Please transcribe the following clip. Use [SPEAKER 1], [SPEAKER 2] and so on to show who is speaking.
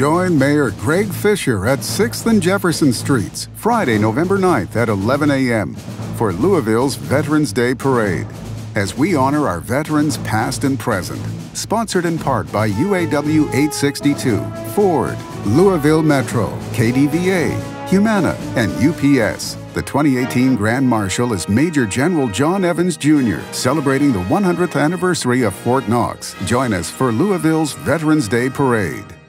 [SPEAKER 1] Join Mayor Greg Fisher at 6th and Jefferson Streets, Friday, November 9th at 11 a.m. for Louisville's Veterans Day Parade as we honor our veterans past and present. Sponsored in part by UAW 862, Ford, Louisville Metro, KDVA, Humana, and UPS. The 2018 Grand Marshal is Major General John Evans Jr., celebrating the 100th anniversary of Fort Knox. Join us for Louisville's Veterans Day Parade.